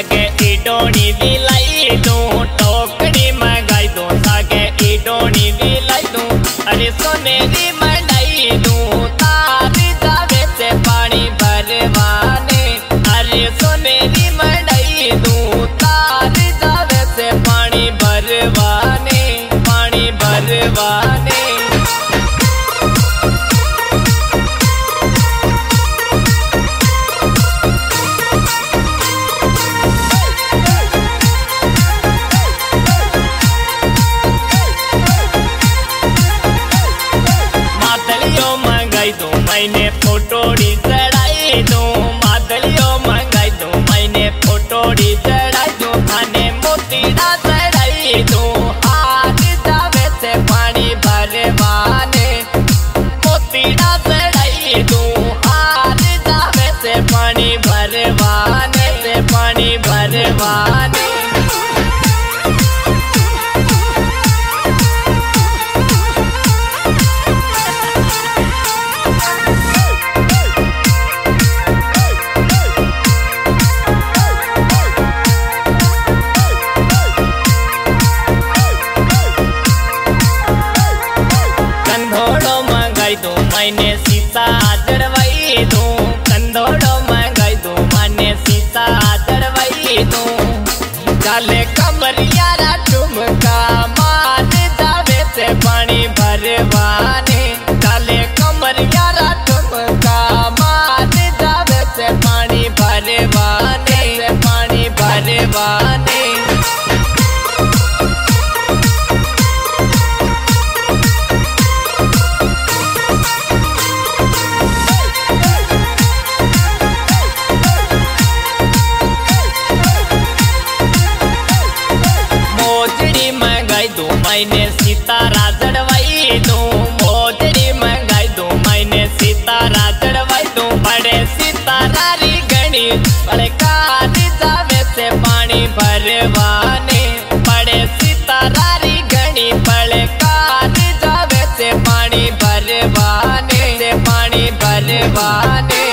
सागे इडोनी दी लाई दूँ टोकरी मंगाई दूँ सागे इडोनी दी लाई दूँ अरे सोने दी मन मंगाई दो, मैंने फोटोड़ी चढ़ाई दो मंगाई दो, मैंने फोटोड़ी चढ़ाई दो, खाने चढ़ाई दो। पानी भरवाने, से पानी भरवाने। मैंने सीता चढ़वाई दो कंधोड़ो मंगाई दो, मैंने सीता चढ़वाई दो। जाले कमरिया ठुमका मान जावे से पानी भरवाने। जाले कमरिया ठुमका मान जावे से पानी भरवाने। पानी भरवाने। दो मैंने सितारा जड़वाई दो, मोजड़ी मंगाई दो मैंने सितारा जड़वाई दो। बड़े सितारा री गणी, बड़े काली जावे से पानी भरवाने। बड़े सितारा री गणी, बड़े काली जावे से पानी भरवाने, से पानी भरवाने।